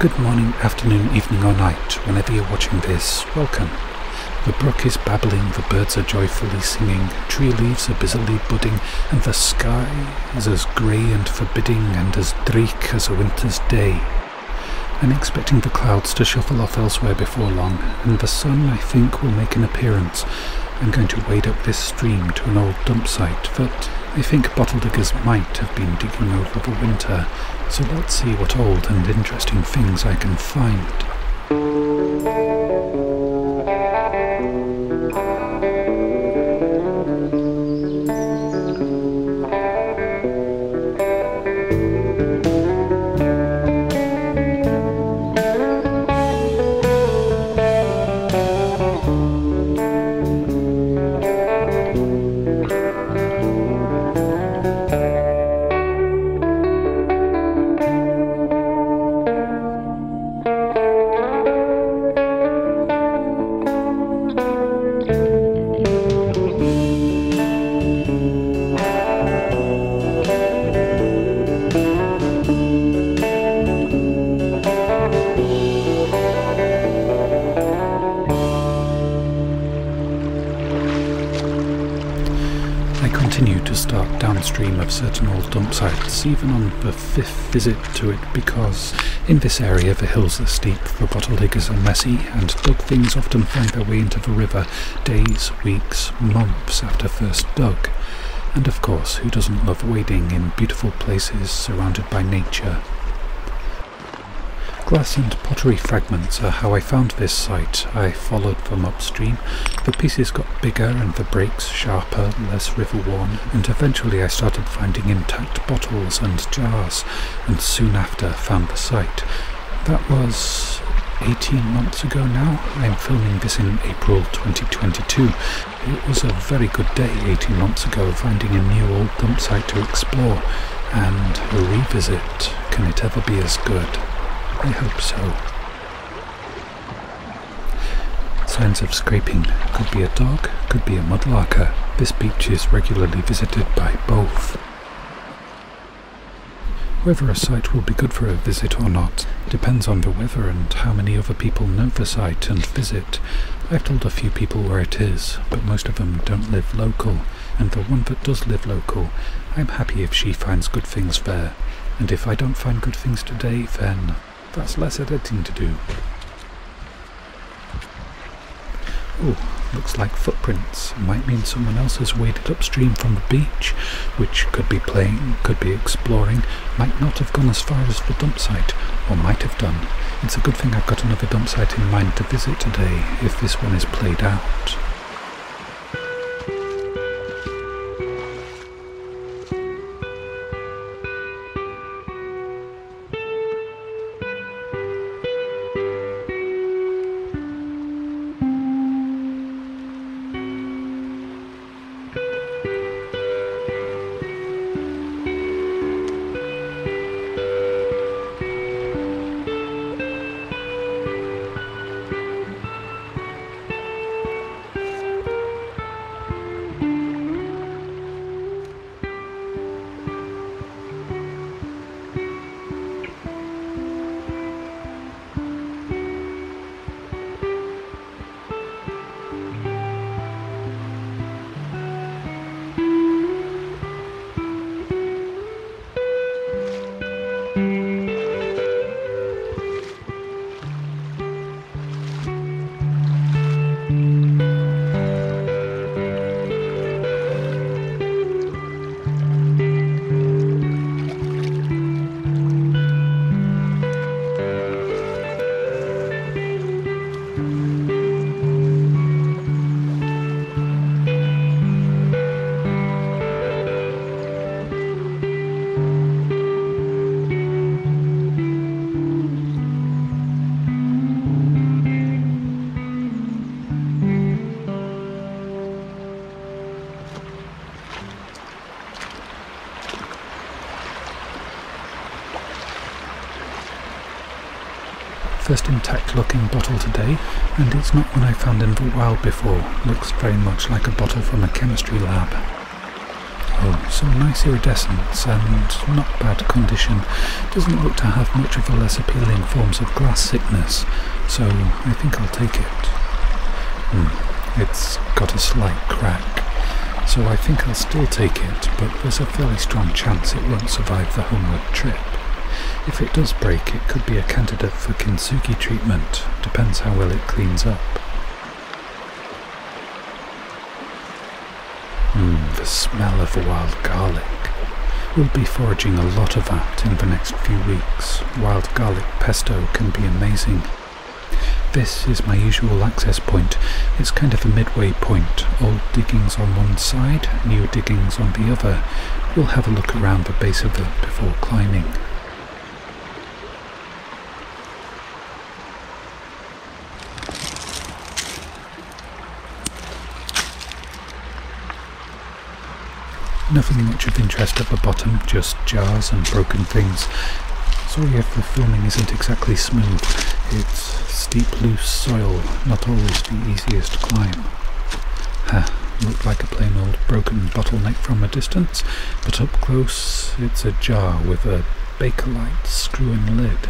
Good morning, afternoon, evening, or night, whenever you're watching this, welcome. The brook is babbling, the birds are joyfully singing, tree leaves are busily budding, and the sky is as grey and forbidding and as dreek as a winter's day. I'm expecting the clouds to shuffle off elsewhere before long, and the sun, I think, will make an appearance. I'm going to wade up this stream to an old dump site that I think bottle diggers might have been digging over the winter, so let's see what old and interesting things I can find. Certain old dump sites, even on the fifth visit to it, because in this area the hills are steep, the bottle diggers are messy, and dug things often find their way into the river days, weeks, months after first dug. And of course, who doesn't love wading in beautiful places surrounded by nature? Glass and pottery fragments are how I found this site. I followed them upstream. The pieces got bigger and the breaks sharper, less river-worn, and eventually I started finding intact bottles and jars, and soon after found the site. That was 18 months ago now. I'm filming this in April 2022. It was a very good day 18 months ago finding a new old dump site to explore, and a revisit. Can it ever be as good? I hope so. Signs of scraping. Could be a dog, could be a mudlarker. This beach is regularly visited by both. Whether a site will be good for a visit or not depends on the weather and how many other people know the site and visit. I've told a few people where it is, but most of them don't live local, and the one that does live local, I'm happy if she finds good things there. And if I don't find good things today, then that's less editing to do. Oh, looks like footprints. Might mean someone else has waded upstream from the beach, which could be playing, could be exploring, might not have gone as far as the dump site, or might have done. It's a good thing I've got another dump site in mind to visit today, if this one is played out. First intact looking bottle today, and it's not one I found in the wild before. Looks very much like a bottle from a chemistry lab. Oh, some nice iridescence and not bad condition. Doesn't look to have much of the less appealing forms of glass sickness, so I think I'll take it. Hmm, it's got a slight crack, so I think I'll still take it, but there's a fairly strong chance it won't survive the homeward trip. If it does break, it could be a candidate for kintsugi treatment, depends how well it cleans up. Mmm, the smell of wild garlic. We'll be foraging a lot of that in the next few weeks. Wild garlic pesto can be amazing. This is my usual access point. It's kind of a midway point. Old diggings on one side, new diggings on the other. We'll have a look around the base of it before climbing. Nothing much of interest at the bottom, just jars and broken things. Sorry if the filming isn't exactly smooth. It's steep loose soil, not always the easiest climb. Ha, looked like a plain old broken bottleneck from a distance, but up close it's a jar with a Bakelite screw lid.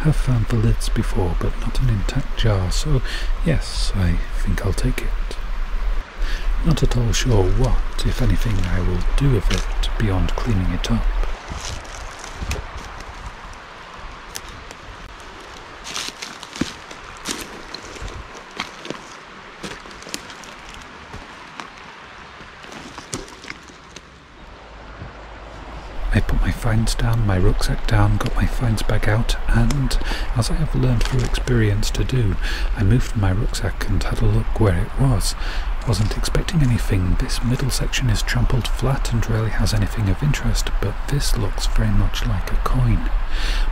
Have found the lids before, but not an intact jar, so yes, I think I'll take it. Not at all sure what, if anything, I will do with it beyond cleaning it up. I put my finds down, my rucksack down, got my finds bag out, and, as I have learned through experience to do, I moved my rucksack and had a look where it was. Wasn't expecting anything. This middle section is trampled flat and rarely has anything of interest, but this looks very much like a coin.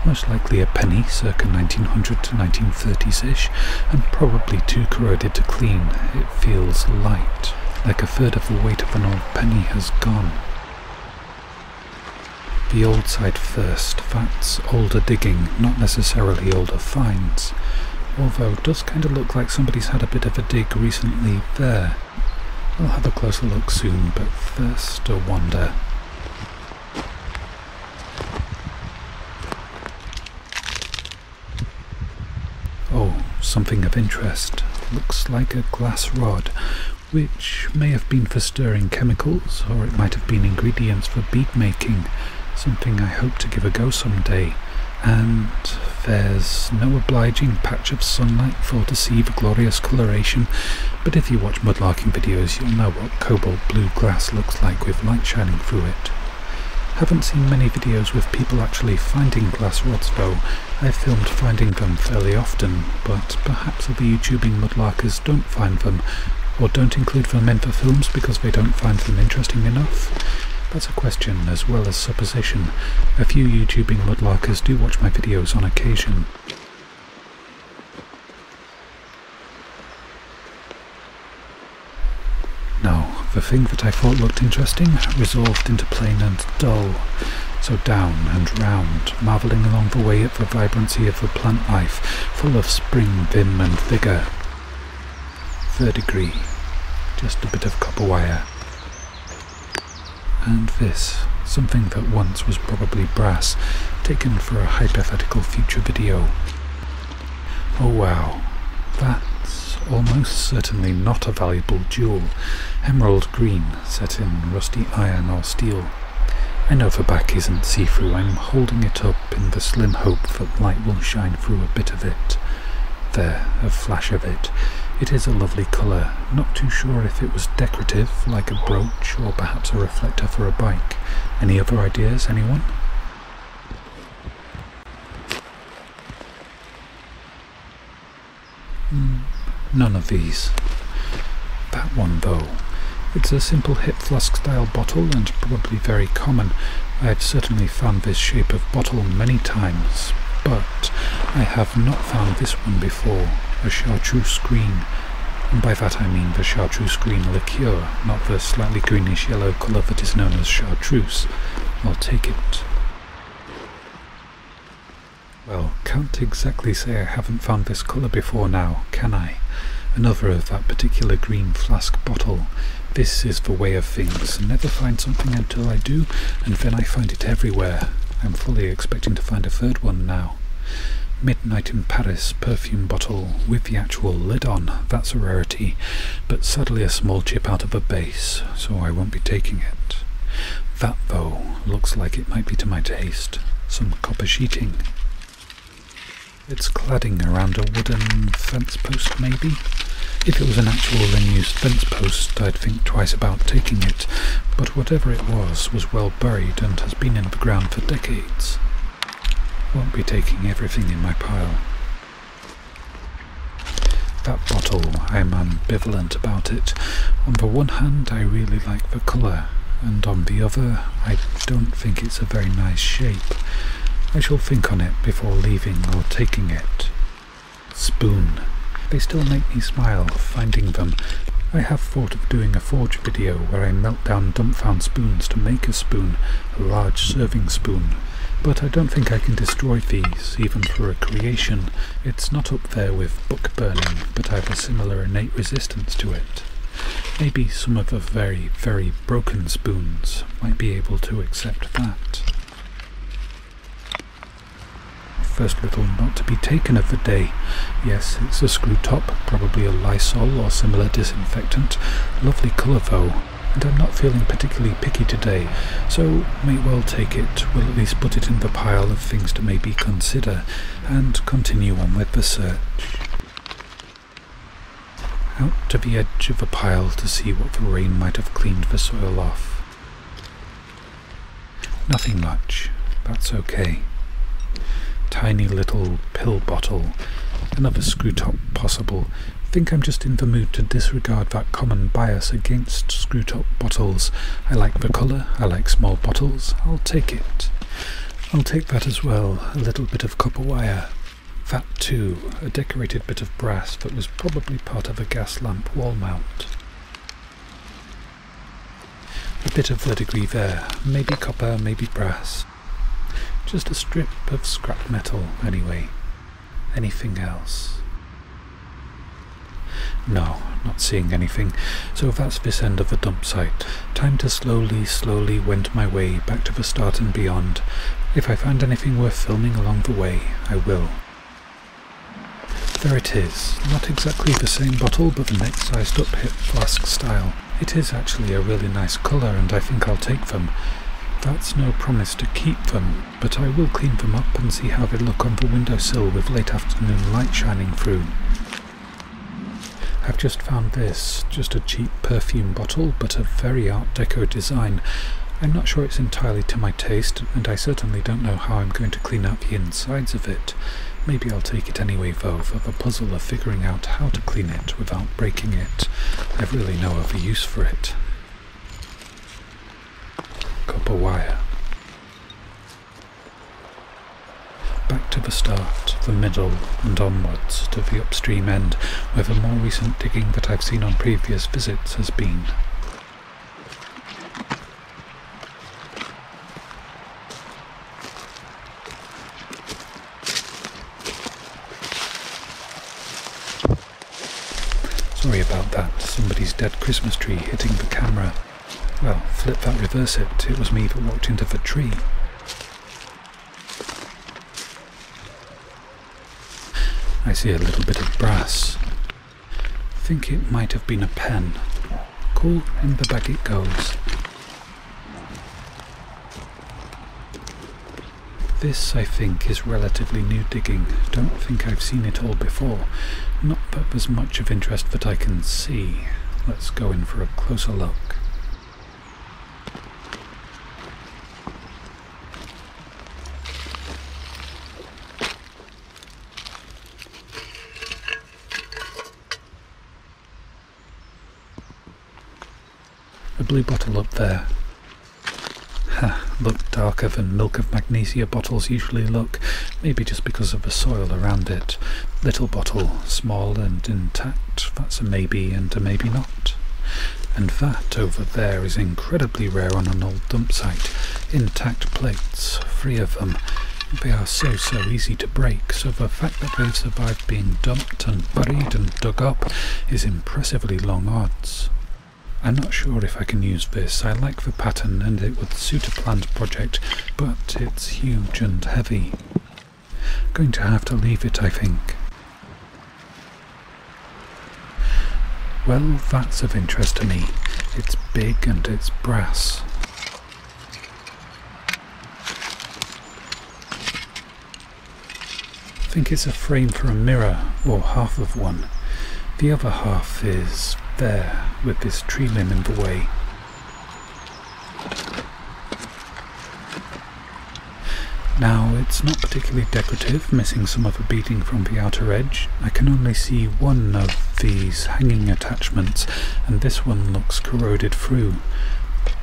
Most likely a penny, circa 1900 to 1930s-ish, and probably too corroded to clean. It feels light, like a third of the weight of an old penny has gone. The old side first, that's older digging, not necessarily older finds. Although it does kind of look like somebody's had a bit of a dig recently there. I'll have a closer look soon, but first a wander. Oh, something of interest. Looks like a glass rod, which may have been for stirring chemicals, or it might have been ingredients for bead making something I hope to give a go someday. And there's no obliging patch of sunlight for to see the glorious coloration, but if you watch mudlarking videos you'll know what cobalt blue glass looks like with light shining through it. Haven't seen many videos with people actually finding glass rods though. I've filmed finding them fairly often, but perhaps other YouTubing mudlarkers don't find them, or don't include them in the films because they don't find them interesting enough. That's a question as well as supposition. A few YouTubing mudlarkers do watch my videos on occasion. Now, the thing that I thought looked interesting resolved into plain and dull. So down and round, marvelling along the way at the vibrancy of the plant life, full of spring, vim and vigour. Third degree, just a bit of copper wire and this, something that once was probably brass, taken for a hypothetical future video. Oh wow, that's almost certainly not a valuable jewel, emerald green set in rusty iron or steel. I know the back isn't see-through, I'm holding it up in the slim hope that light will shine through a bit of it. There, a flash of it. It is a lovely colour, not too sure if it was decorative, like a brooch, or perhaps a reflector for a bike. Any other ideas, anyone? Mm, none of these. That one, though. It's a simple hip flask style bottle and probably very common. I've certainly found this shape of bottle many times, but I have not found this one before a chartreuse green, and by that I mean the chartreuse green liqueur, not the slightly greenish yellow colour that is known as chartreuse. I'll take it. Well, can't exactly say I haven't found this colour before now, can I? Another of that particular green flask bottle. This is the way of things. Never find something until I do, and then I find it everywhere. I'm fully expecting to find a third one now. Midnight in Paris perfume bottle with the actual lid on. That's a rarity, but sadly a small chip out of a base, so I won't be taking it. That, though, looks like it might be to my taste. Some copper sheeting. It's cladding around a wooden fence post, maybe? If it was an actual unused fence post, I'd think twice about taking it, but whatever it was was well buried and has been in the ground for decades. Won't be taking everything in my pile. That bottle, I'm ambivalent about it. On the one hand, I really like the colour, and on the other, I don't think it's a very nice shape. I shall think on it before leaving or taking it. Spoon. They still make me smile, finding them. I have thought of doing a forge video where I melt down dumbfound spoons to make a spoon, a large serving spoon, but I don't think I can destroy these, even for a creation. It's not up there with book burning, but I have a similar innate resistance to it. Maybe some of the very, very broken spoons might be able to accept that. First little not to be taken of the day. Yes, it's a screw top, probably a Lysol or similar disinfectant. Lovely colour though, and I'm not feeling particularly picky today, so may well take it. We'll at least put it in the pile of things to maybe consider, and continue on with the search. Out to the edge of the pile to see what the rain might have cleaned the soil off. Nothing much, that's okay. Tiny little pill bottle, another screw top possible, think I'm just in the mood to disregard that common bias against screw-top bottles. I like the colour, I like small bottles, I'll take it. I'll take that as well, a little bit of copper wire. That too, a decorated bit of brass that was probably part of a gas lamp wall mount. A bit of verdigris there, maybe copper, maybe brass. Just a strip of scrap metal, anyway. Anything else? No, not seeing anything, so that's this end of the dump site. Time to slowly, slowly wend my way back to the start and beyond. If I find anything worth filming along the way, I will. There it is. Not exactly the same bottle, but the next sized up hip flask style. It is actually a really nice colour, and I think I'll take them. That's no promise to keep them, but I will clean them up and see how they look on the windowsill with late afternoon light shining through. I've just found this, just a cheap perfume bottle, but a very Art Deco design. I'm not sure it's entirely to my taste, and I certainly don't know how I'm going to clean out the insides of it. Maybe I'll take it anyway though, for the puzzle of figuring out how to clean it without breaking it. I've really no other use for it. Copper wire. Back to the start, the middle, and onwards to the upstream end, where the more recent digging that I've seen on previous visits has been. Sorry about that, somebody's dead Christmas tree hitting the camera. Well, flip that, reverse it, it was me that walked into the tree. I see a little bit of brass. Think it might have been a pen. Cool, in the bag it goes. This, I think, is relatively new digging. Don't think I've seen it all before. Not that there's much of interest that I can see. Let's go in for a closer look. Blue bottle up there. Ha, look darker than milk of magnesia bottles usually look, maybe just because of the soil around it. Little bottle, small and intact, that's a maybe and a maybe not. And that over there is incredibly rare on an old dump site. Intact plates, three of them. They are so, so easy to break, so the fact that they've survived being dumped and buried and dug up is impressively long odds. I'm not sure if I can use this. I like the pattern and it would suit a planned project, but it's huge and heavy. Going to have to leave it, I think. Well, that's of interest to me. It's big and it's brass. I think it's a frame for a mirror, or half of one. The other half is there, with this tree limb in the way. Now, it's not particularly decorative, missing some of the beading from the outer edge. I can only see one of these hanging attachments, and this one looks corroded through.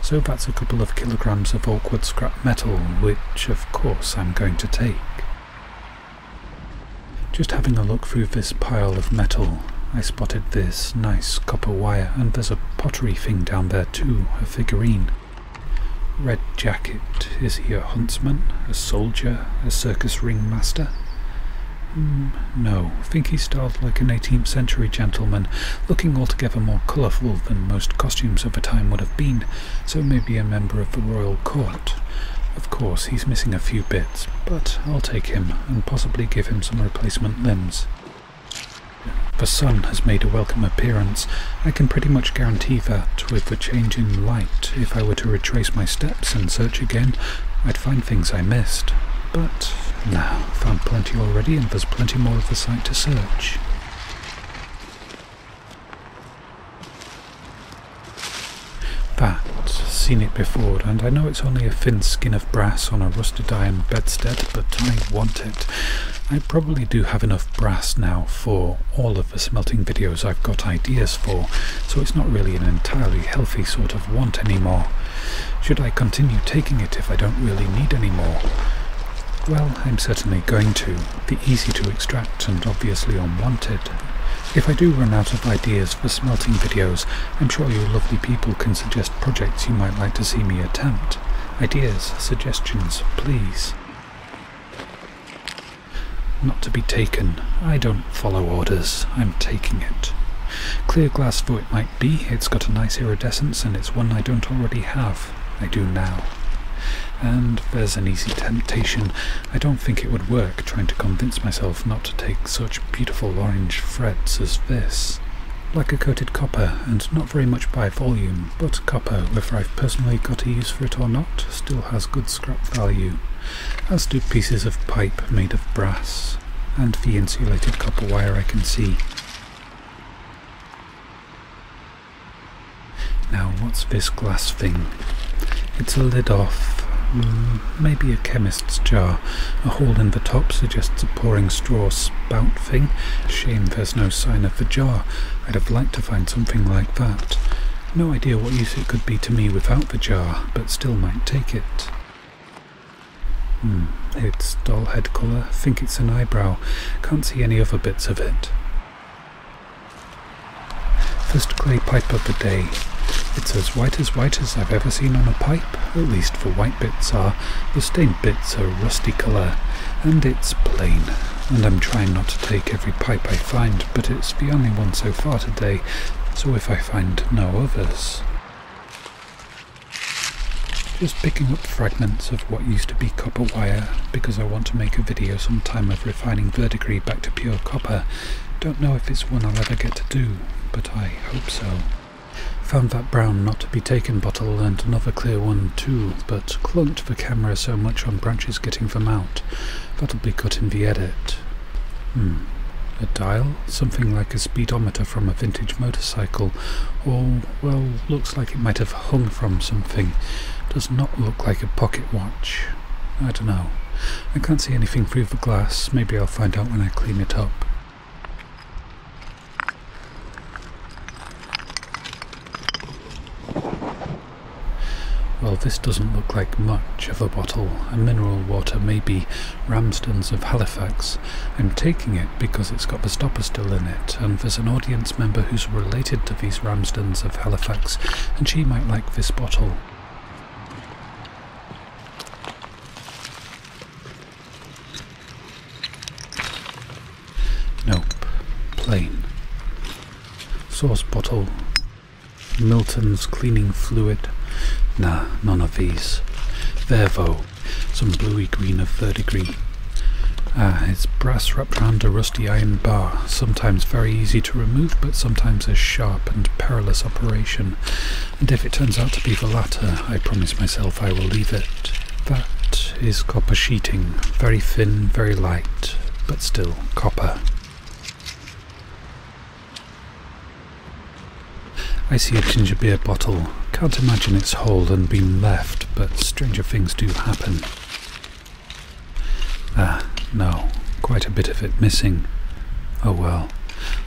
So that's a couple of kilograms of awkward scrap metal, which of course I'm going to take. Just having a look through this pile of metal, I spotted this nice copper wire, and there's a pottery thing down there too, a figurine. Red jacket. Is he a huntsman? A soldier? A circus ringmaster? Mm, no, think he's styled like an 18th century gentleman, looking altogether more colourful than most costumes of the time would have been, so maybe a member of the royal court. Of course, he's missing a few bits, but I'll take him and possibly give him some replacement limbs. The sun has made a welcome appearance. I can pretty much guarantee that, with the change in light, if I were to retrace my steps and search again, I'd find things I missed. But now, found plenty already, and there's plenty more of the site to search. That, seen it before, and I know it's only a thin skin of brass on a rusted iron bedstead, but I want it. I probably do have enough brass now for all of the smelting videos I've got ideas for, so it's not really an entirely healthy sort of want anymore. Should I continue taking it if I don't really need any more? Well, I'm certainly going to. The easy to extract and obviously unwanted. If I do run out of ideas for smelting videos, I'm sure you lovely people can suggest projects you might like to see me attempt. Ideas, suggestions, please not to be taken. I don't follow orders, I'm taking it. Clear glass though it might be, it's got a nice iridescence and it's one I don't already have. I do now. And there's an easy temptation. I don't think it would work trying to convince myself not to take such beautiful orange threads as this. Lacquer coated copper, and not very much by volume, but copper, whether I've personally got a use for it or not, still has good scrap value as do pieces of pipe made of brass and the insulated copper wire I can see. Now what's this glass thing? It's a lid off, mm, maybe a chemist's jar. A hole in the top suggests a pouring straw spout thing. Shame there's no sign of the jar. I'd have liked to find something like that. No idea what use it could be to me without the jar, but still might take it. Hmm, it's doll head colour. Think it's an eyebrow. Can't see any other bits of it. First clay pipe of the day. It's as white as white as I've ever seen on a pipe, at least the white bits are. The stained bits are rusty colour, and it's plain. And I'm trying not to take every pipe I find, but it's the only one so far today, so if I find no others, just picking up fragments of what used to be copper wire because I want to make a video sometime of refining verdigris back to pure copper. Don't know if it's one I'll ever get to do, but I hope so. Found that brown not to be taken bottle and another clear one too, but clunked the camera so much on branches getting them out. That'll be cut in the edit. Hmm. A dial? Something like a speedometer from a vintage motorcycle. Or, well, looks like it might have hung from something. Does not look like a pocket watch. I don't know. I can't see anything through the glass. Maybe I'll find out when I clean it up. Well, this doesn't look like much of a bottle. A mineral water, maybe Ramsden's of Halifax. I'm taking it because it's got the stopper still in it, and there's an audience member who's related to these Ramsdens of Halifax, and she might like this bottle. Nope. Plain. Sauce bottle. Milton's cleaning fluid. Nah, none of these. Vervo, some bluey green of verdigris. Ah, it's brass wrapped round a rusty iron bar, sometimes very easy to remove, but sometimes a sharp and perilous operation. And if it turns out to be the latter, I promise myself I will leave it. That is copper sheeting, very thin, very light, but still copper. I see a ginger beer bottle. Can't imagine its whole and been left, but stranger things do happen. Ah, no, quite a bit of it missing. Oh well.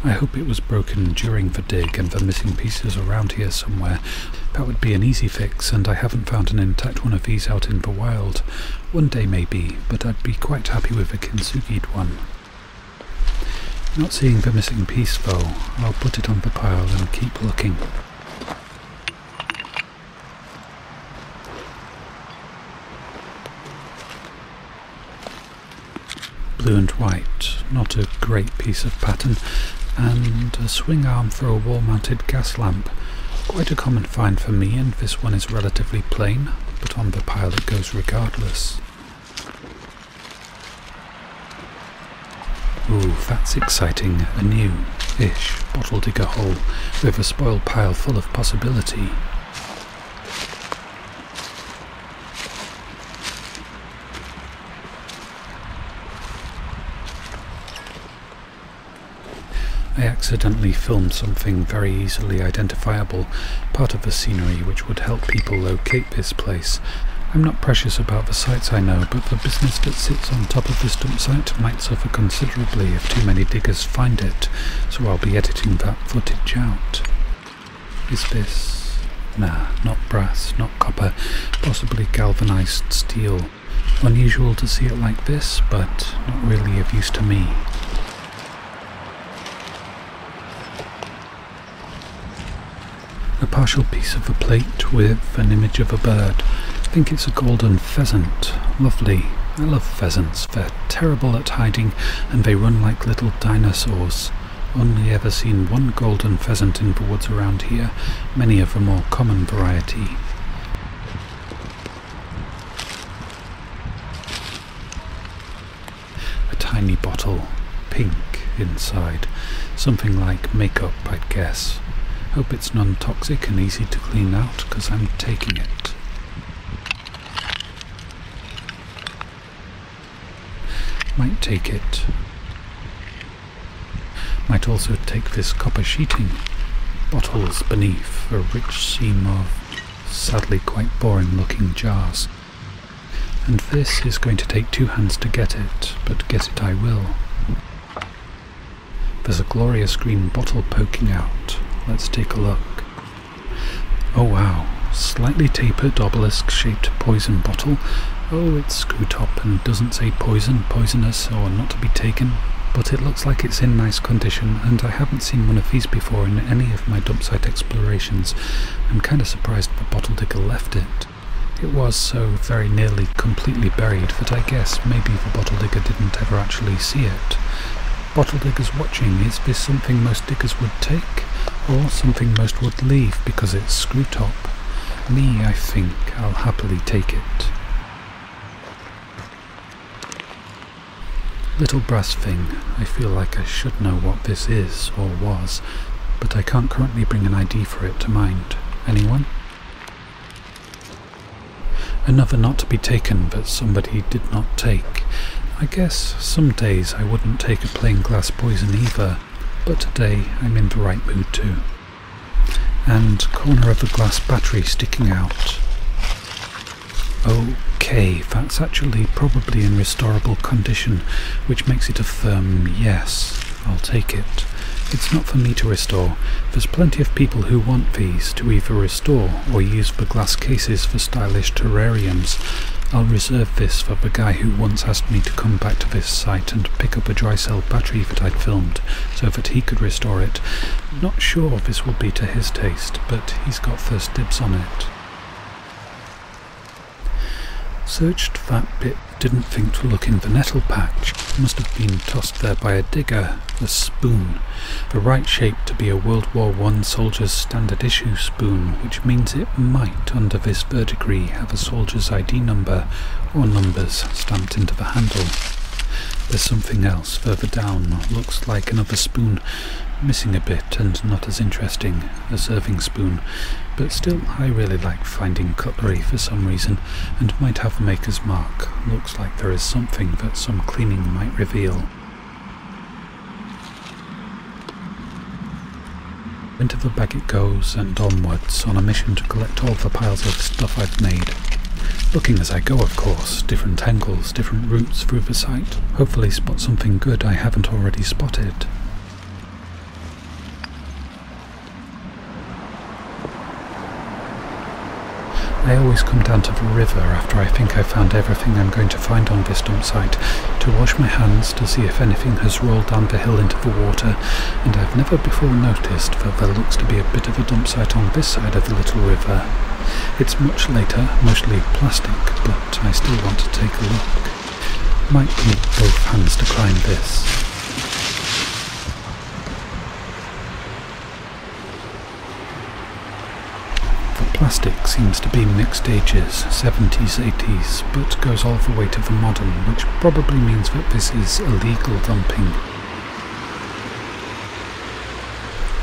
I hope it was broken during the dig and the missing pieces around here somewhere. That would be an easy fix, and I haven't found an intact one of these out in the wild. One day maybe, but I'd be quite happy with a kintsugi'd one. Not seeing the missing piece though, I'll put it on the pile and keep looking. Blue and white, not a great piece of pattern, and a swing arm for a wall-mounted gas lamp. Quite a common find for me, and this one is relatively plain, but on the pile it goes regardless. Ooh, that's exciting. A new-ish bottle digger hole with a spoiled pile full of possibility. I accidentally filmed something very easily identifiable, part of the scenery which would help people locate this place. I'm not precious about the sites I know, but the business that sits on top of this dump site might suffer considerably if too many diggers find it, so I'll be editing that footage out. Is this... Nah, not brass, not copper, possibly galvanized steel. Unusual to see it like this, but not really of use to me. Partial piece of a plate with an image of a bird. I think it's a golden pheasant. Lovely. I love pheasants. They're terrible at hiding and they run like little dinosaurs. Only ever seen one golden pheasant in the woods around here, many of a more common variety. A tiny bottle, pink inside, something like makeup I'd guess. Hope it's non-toxic and easy to clean out because I'm taking it. Might take it. Might also take this copper sheeting. Bottles beneath a rich seam of sadly quite boring looking jars. And this is going to take two hands to get it, but get it I will. There's a glorious green bottle poking out, Let's take a look. Oh wow, slightly tapered obelisk-shaped poison bottle. Oh, it's screw top and doesn't say poison, poisonous, or not to be taken. But it looks like it's in nice condition, and I haven't seen one of these before in any of my dump site explorations. I'm kinda surprised the bottle digger left it. It was so very nearly completely buried that I guess maybe the bottle digger didn't ever actually see it. Bottle diggers watching, is this something most diggers would take? Or something most would leave because it's screw top. Me, I think, I'll happily take it. Little brass thing, I feel like I should know what this is, or was, but I can't currently bring an ID for it to mind. Anyone? Another not to be taken but somebody did not take. I guess some days I wouldn't take a plain glass poison either, but today I'm in the right mood too. And corner of a glass battery sticking out. Okay, that's actually probably in restorable condition, which makes it a firm yes. I'll take it. It's not for me to restore. There's plenty of people who want these to either restore or use the glass cases for stylish terrariums, I'll reserve this for the guy who once asked me to come back to this site and pick up a dry cell battery that I'd filmed, so that he could restore it. Not sure this will be to his taste, but he's got first dibs on it. Searched that bit, didn't think to look in the nettle patch. Must have been tossed there by a digger. The spoon. The right shape to be a World War One soldier's standard issue spoon, which means it might, under this verdigris, have a soldier's ID number or numbers stamped into the handle. There's something else further down, looks like another spoon, missing a bit and not as interesting, a serving spoon, but still I really like finding cutlery for some reason, and might have a maker's mark. Looks like there is something that some cleaning might reveal. Into the bag it goes, and onwards, on a mission to collect all the piles of stuff I've made. Looking as I go, of course, different angles, different routes through the site. Hopefully spot something good I haven't already spotted. I always come down to the river after I think I've found everything I'm going to find on this dump site, to wash my hands to see if anything has rolled down the hill into the water, and I've never before noticed that there looks to be a bit of a dump site on this side of the little river. It's much later, mostly plastic, but I still want to take a look. Might need both hands to climb this. Plastic seems to be mixed ages, 70s, 80s, but goes all the way to the modern, which probably means that this is illegal dumping.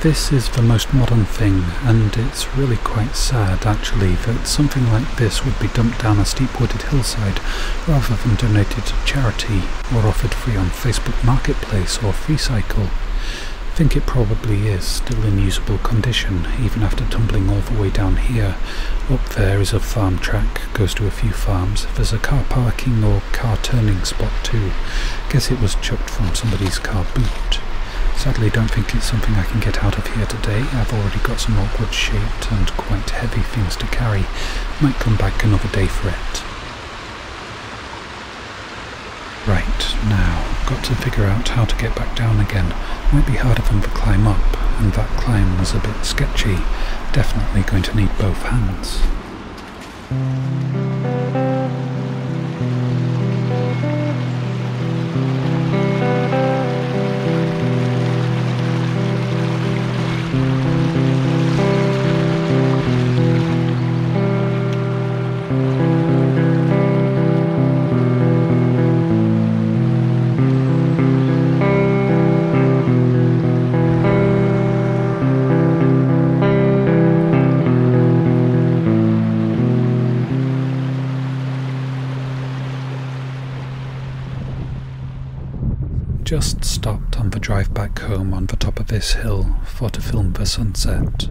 This is the most modern thing, and it's really quite sad actually that something like this would be dumped down a steep wooded hillside rather than donated to charity or offered free on Facebook Marketplace or FreeCycle think it probably is still in usable condition, even after tumbling all the way down here. Up there is a farm track, goes to a few farms. There's a car parking or car turning spot too. Guess it was chucked from somebody's car boot. Sadly don't think it's something I can get out of here today. I've already got some awkward shaped and quite heavy things to carry. Might come back another day for it. Right, now, got to figure out how to get back down again. Might be harder than the climb up, and that climb was a bit sketchy. Definitely going to need both hands. This hill for to film the sunset.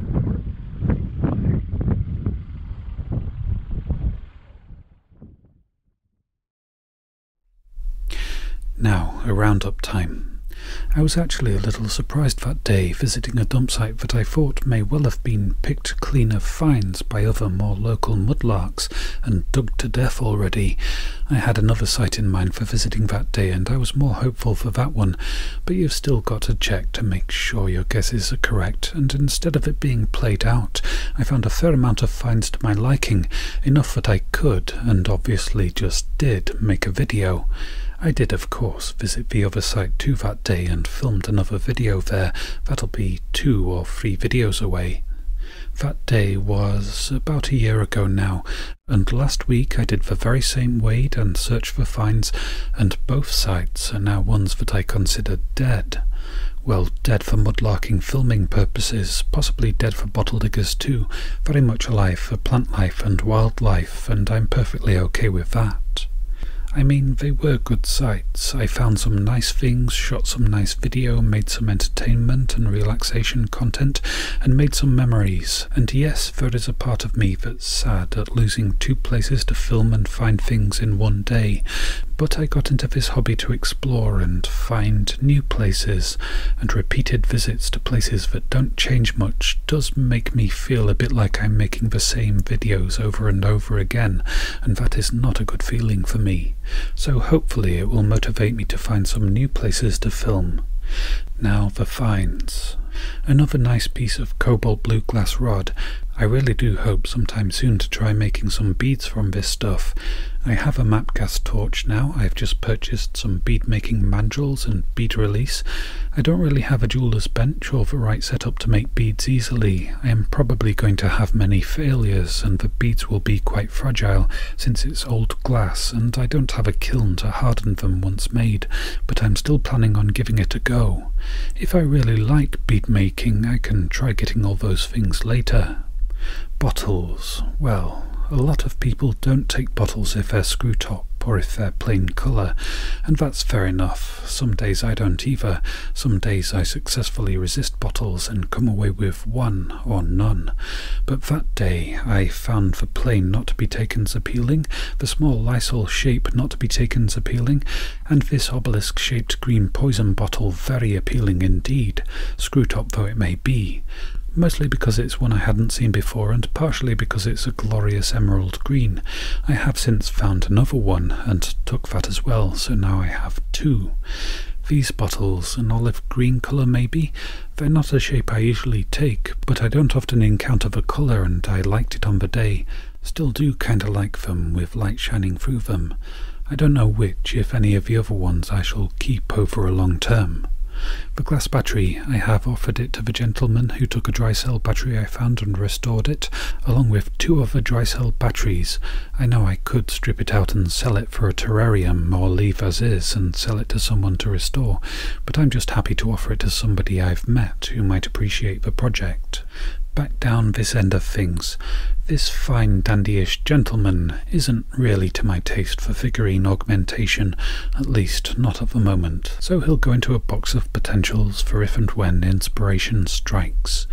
Now, a roundup time. I was actually a little surprised that day visiting a dump site that I thought may well have been picked clean of fines by other more local mudlarks and dug to death already. I had another site in mind for visiting that day and I was more hopeful for that one, but you've still got to check to make sure your guesses are correct, and instead of it being played out, I found a fair amount of finds to my liking, enough that I could, and obviously just did, make a video. I did, of course, visit the other site too that day and filmed another video there. That'll be two or three videos away. That day was about a year ago now, and last week I did the very same wade and search for finds, and both sites are now ones that I consider dead. Well, dead for mudlarking filming purposes, possibly dead for bottle diggers too, very much alive for plant life and wildlife, and I'm perfectly okay with that. I mean, they were good sites. I found some nice things, shot some nice video, made some entertainment and relaxation content, and made some memories. And yes, there is a part of me that's sad at losing two places to film and find things in one day. But I got into this hobby to explore and find new places, and repeated visits to places that don't change much does make me feel a bit like I'm making the same videos over and over again, and that is not a good feeling for me. So hopefully it will motivate me to find some new places to film. Now the finds. Another nice piece of cobalt blue glass rod. I really do hope sometime soon to try making some beads from this stuff. I have a MAPP gas torch now. I've just purchased some bead making mandrels and bead release. I don't really have a jeweler's bench or the right setup to make beads easily. I am probably going to have many failures and the beads will be quite fragile since it's old glass and I don't have a kiln to harden them once made, but I'm still planning on giving it a go. If I really like bead making, I can try getting all those things later. Bottles. Well, a lot of people don't take bottles if they're screw top or if they're plain colour, and that's fair enough. Some days I don't either. Some days I successfully resist bottles and come away with one or none. But that day I found the plain not to be taken as appealing, the small Lysol shape not to be taken as appealing, and this obelisk-shaped green poison bottle very appealing indeed, screw top though it may be mostly because it's one I hadn't seen before and partially because it's a glorious emerald green. I have since found another one and took that as well, so now I have two. These bottles, an olive green colour maybe, they're not a shape I usually take, but I don't often encounter the colour and I liked it on the day. Still do kinda like them, with light shining through them. I don't know which, if any of the other ones, I shall keep over a long term. The glass battery, I have offered it to the gentleman who took a dry cell battery I found and restored it, along with two other dry cell batteries. I know I could strip it out and sell it for a terrarium, or leave as is and sell it to someone to restore, but I'm just happy to offer it to somebody I've met who might appreciate the project. Back down this end of things. This fine dandyish gentleman isn't really to my taste for figurine augmentation, at least not at the moment, so he'll go into a box of potentials for if and when inspiration strikes.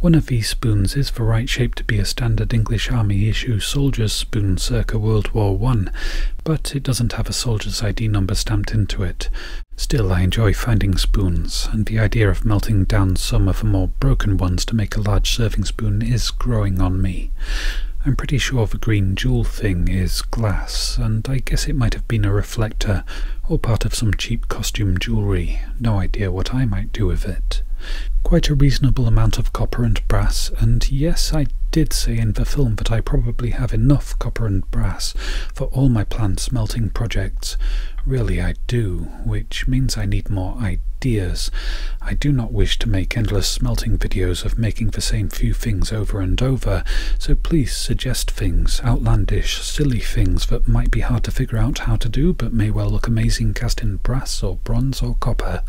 One of these spoons is the right shape to be a standard English Army issue soldier's spoon circa World War One, but it doesn't have a soldier's ID number stamped into it. Still, I enjoy finding spoons, and the idea of melting down some of the more broken ones to make a large serving spoon is growing on me. I'm pretty sure the green jewel thing is glass, and I guess it might have been a reflector, or part of some cheap costume jewellery. No idea what I might do with it. Quite a reasonable amount of copper and brass, and yes, I did say in the film that I probably have enough copper and brass for all my planned smelting projects. Really I do, which means I need more ideas. I do not wish to make endless smelting videos of making the same few things over and over, so please suggest things, outlandish, silly things that might be hard to figure out how to do but may well look amazing cast in brass or bronze or copper,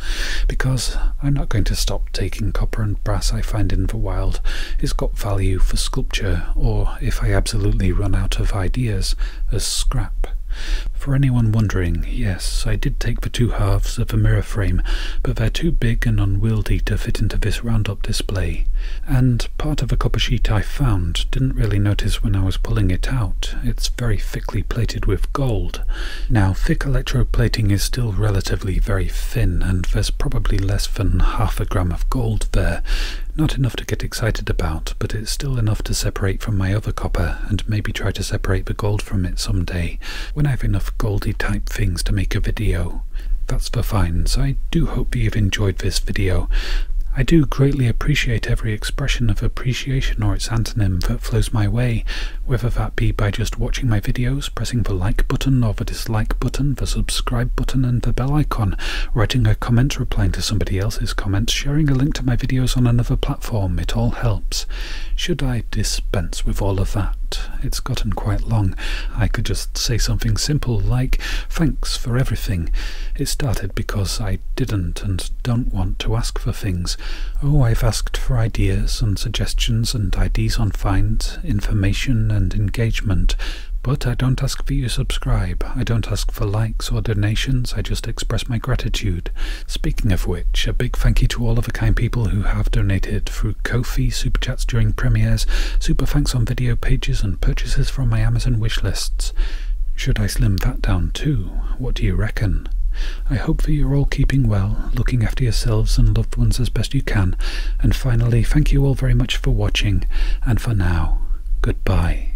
because I'm not going to stop taking copper and brass I find in the wild. It's got value for sculpture, or if I absolutely run out of ideas, as scrap. For anyone wondering, yes, I did take the two halves of a mirror frame, but they're too big and unwieldy to fit into this round-up display. And part of a copper sheet I found, didn't really notice when I was pulling it out. It's very thickly plated with gold. Now, thick electroplating is still relatively very thin, and there's probably less than half a gram of gold there. Not enough to get excited about, but it's still enough to separate from my other copper, and maybe try to separate the gold from it someday, when I have enough goldy type things to make a video. That's for fines. I do hope you've enjoyed this video. I do greatly appreciate every expression of appreciation or its antonym that flows my way, whether that be by just watching my videos, pressing the like button or the dislike button, the subscribe button and the bell icon, writing a comment, replying to somebody else's comments, sharing a link to my videos on another platform, it all helps. Should I dispense with all of that? It's gotten quite long. I could just say something simple like, thanks for everything. It started because I didn't and don't want to ask for things. Oh, I've asked for ideas and suggestions and IDs on finds, information and engagement, but I don't ask for you to subscribe, I don't ask for likes or donations, I just express my gratitude. Speaking of which, a big thank you to all of the kind people who have donated through Ko-fi, Super Chats during premieres, Super Thanks on video pages and purchases from my Amazon wish lists. Should I slim that down too? What do you reckon? I hope that you're all keeping well, looking after yourselves and loved ones as best you can, and finally, thank you all very much for watching, and for now, goodbye.